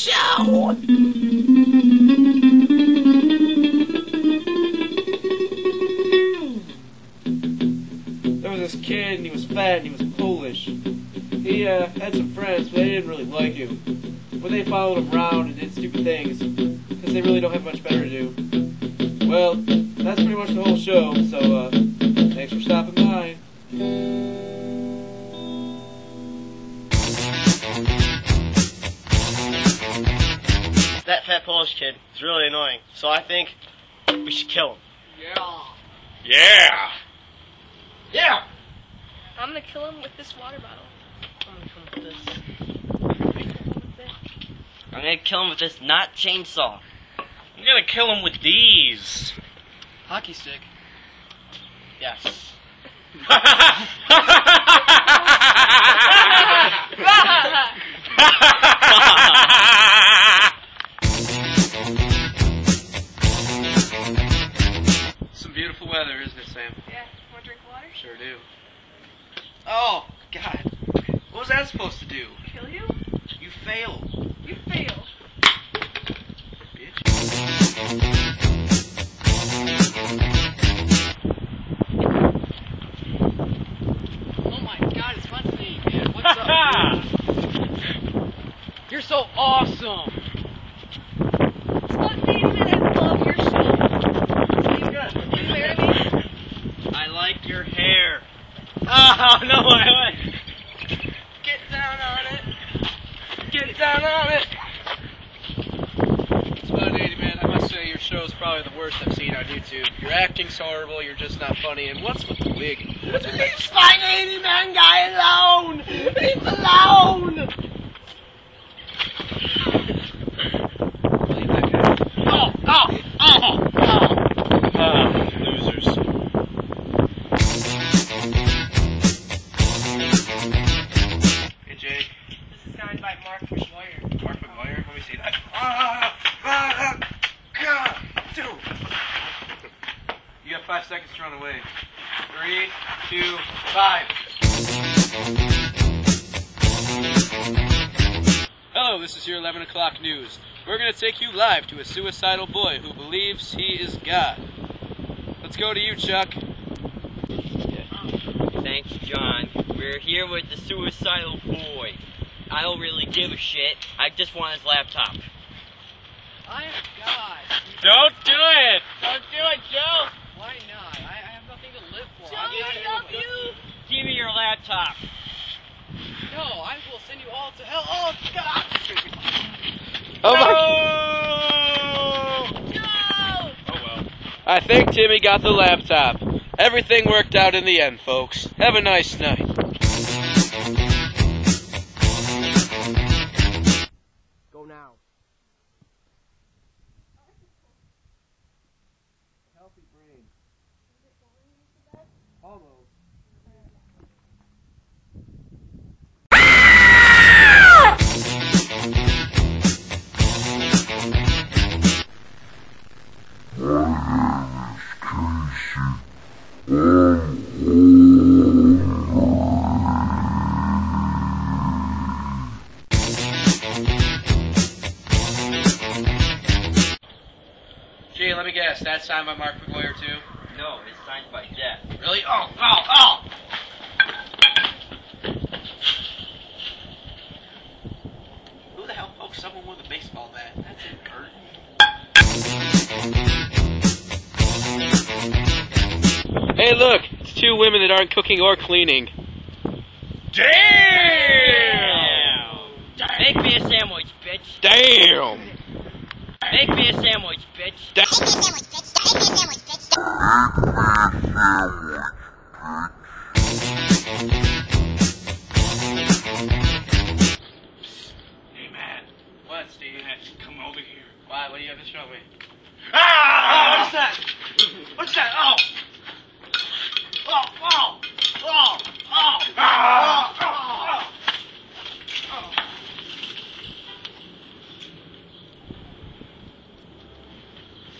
show. There was this kid, and he was fat, and he was Polish. He uh, had some friends, but they didn't really like him. But they followed him around and did stupid things, because they really don't have much better to do. Well, that's pretty much the whole show, so uh, thanks for stopping by. That fat Polish kid is really annoying, so I think we should kill him. Yeah. Yeah! Yeah! I'm gonna kill him with this water bottle. I'm gonna kill him with this. I'm gonna kill him with this not chainsaw. I'm gonna kill him with these. Hockey stick. Yes. weather, isn't it, Sam? Yeah, wanna drink water? Sure do. Oh, God. What was that supposed to do? Kill you? You failed, You fail. bitch. Oh my god, it's fun to me, man. What's up? You're so awesome. It's fun being in it. I love your show. Will you marry me? I like your hair. Oh, no, I like. Get down on it. Get down on it. Spud80, man, I must say your show is probably the worst I've seen on YouTube. Your acting's horrible, you're just not funny, and what's with the wig? What's with Leave Spine 80 Man guy alone! Mark McGwire. Mark McGwire, let me see that. Ah, ah, ah, God, dude. You got five seconds to run away. Three, two, five. Hello, this is your 11 o'clock news. We're going to take you live to a suicidal boy who believes he is God. Let's go to you, Chuck. Thanks, John. We're here with the suicidal boy. I don't really give a shit. I just want his laptop. I am God. Don't do it! Don't do it, Joe. Why not? I, I have nothing to live for. I'm not able to- Give me your laptop. No, I will send you all to hell. Oh God. Oh No! No! Oh well. I think Timmy got the laptop. Everything worked out in the end, folks. Have a nice night. Almost. Gee, let me guess. That's signed by Mark women that aren't cooking or cleaning. Damn! Make me a sandwich, bitch. Damn! Make me a sandwich, bitch. Hey, man. What, Steve? Come over here. Why? What do you have to show me? Ah! what's that? What's that? Oh! Oh! Oh! Oh! Oh! Ah! Oh! Oh!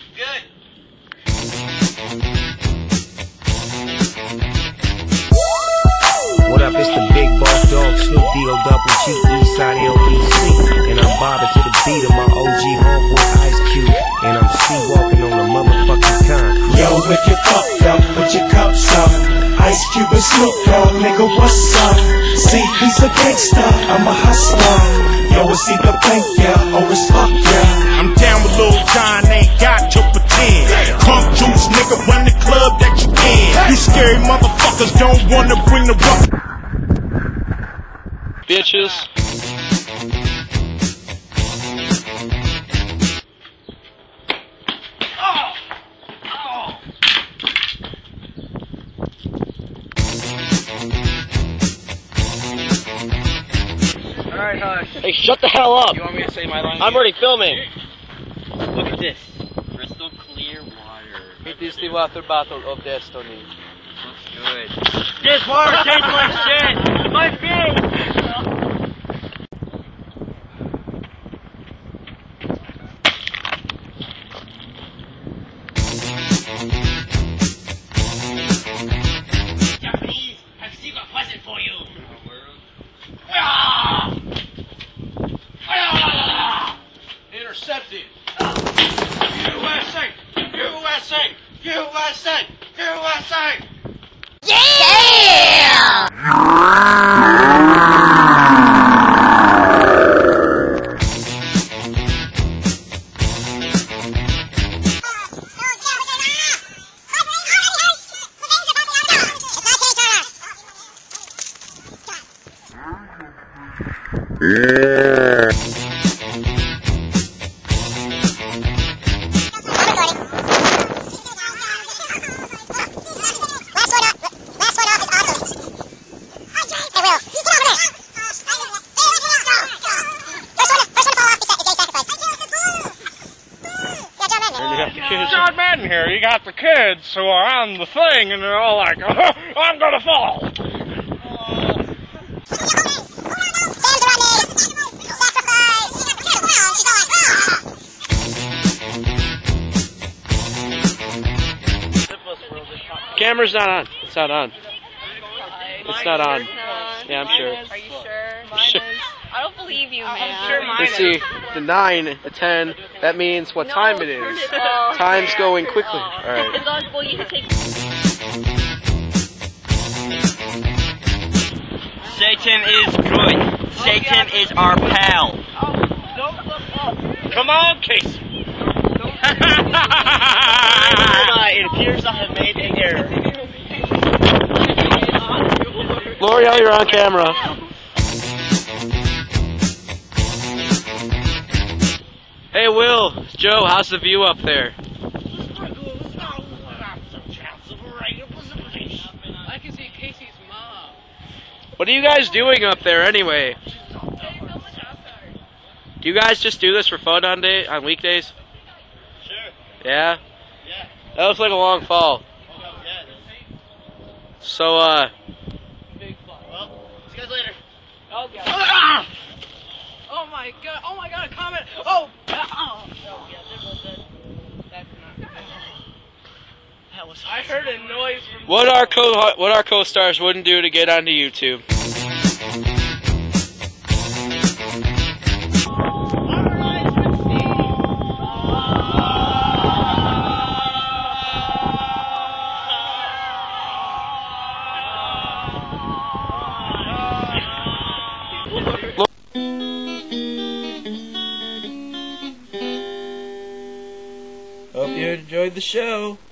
Good. What up, it's the big boss dog, Snoop D-O double G, Eastside LBC. And I'm bobbing to the beat beat of my OG homeboy Ice Cube, and I'm sea walking on the motherfucking concrete. Yo, if you fucked up, put your cups up. Ice Cube and Snoop Dogg, nigga, what's up? See, he's a gangster, I'm a hustler. Yo, it's either bank yeah or it's fuck yeah. I'm down with Lil Jon, juice, nigga, run the club that you in. You scary motherfuckers don't wanna bring the rough. Bitches. Alright, hush. Hey, shut the hell up! You want me to say my line? I'm already filming. Look at this. Crystal clear water. It is the water bottle of destiny. Looks good. This water tastes like shit! My face! John Madden here, you got the kids who are on the thing and they're all like, I'm gonna fall! Camera's not on. It's not on. It's not on. Yeah, I'm sure. Are you sure? Sure. I don't believe you, man. Let's see. The 9, the 10, that means what No, time it is. turn is. it. Time's going quickly. Alright. It's on, well, you can take. Satan is good. Oh, Satan is our pal. Oh, Come on, Casey. it appears I have made an error. L'Oreal, you're on camera. Hey, Will, Joe, how's the view up there? What are you guys doing up there anyway? Do you guys just do this for fun on day on weekdays? Sure. Yeah. Yeah. That looks like a long fall. Yeah. So, uh, Well, see you guys later. Oh god. Oh my god. Oh my god. A comment. Oh. oh. That was. I heard a noise from. what our co what our co-stars wouldn't do to get onto YouTube. The show.